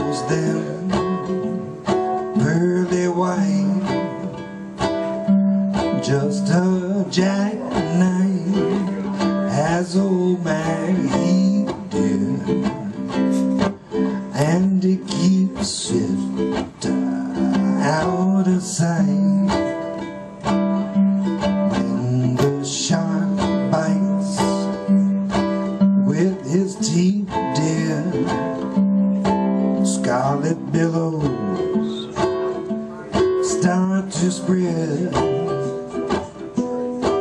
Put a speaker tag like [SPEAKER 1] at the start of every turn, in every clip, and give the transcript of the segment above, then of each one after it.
[SPEAKER 1] knows them pearly white just a jackknife as old Maggie did. And it keeps it out of sight. Start to spread.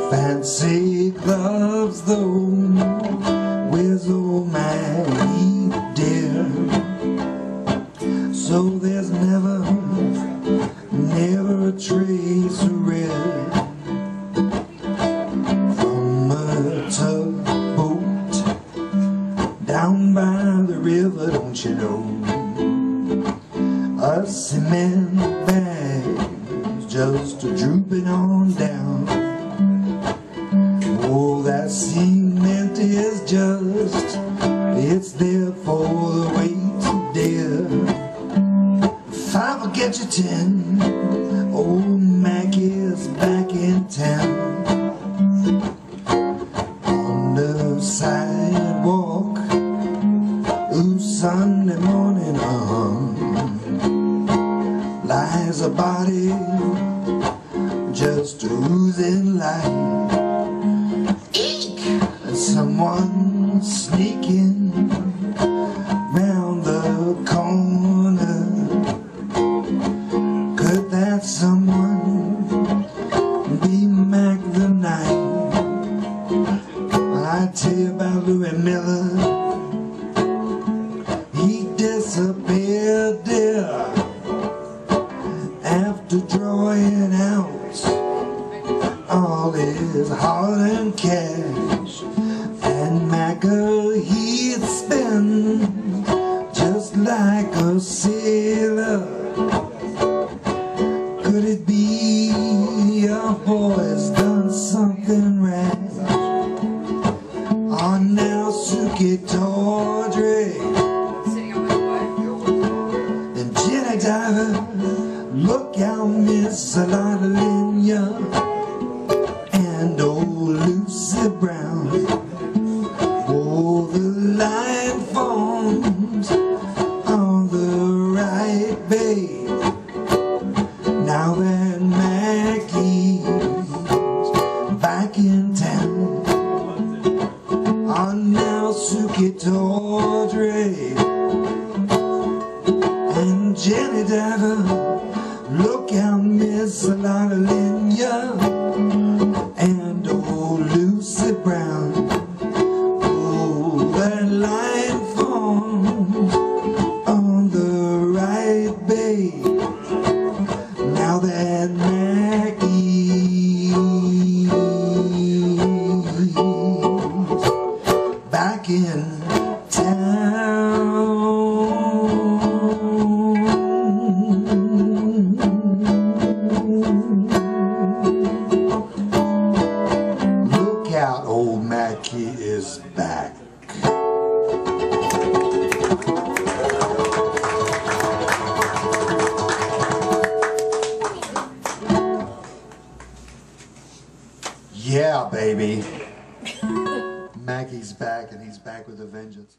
[SPEAKER 1] Fancy gloves though, where's old Maggie dear? So there's never, never a trace of red from a tugboat down by the river, don't you know? A cement bag just a drooping on down. Oh, that cement is just, it's there for the weight, dear. Five I forget your tin, old Mac is back in town. On the sidewalk, ooh, Sunday morning, uh lies a body just oozing light. Eek! Someone sneaking round the corner. Could that someone be Mac the Knight? I tell you about Louis Miller. He disappeared there after drawing out all his hard earned cash and Macker he'd spend just like a sailor could it be a boy's back in town, on now Suki Tawdry and Jenny Diver. Look out, Miss Linya and old Lucy Brown. Oh, that line forms on the right, babe. Now that in town. Look out, old Mackie is back. Yeah, baby. Mackie's back and he's back with a vengeance.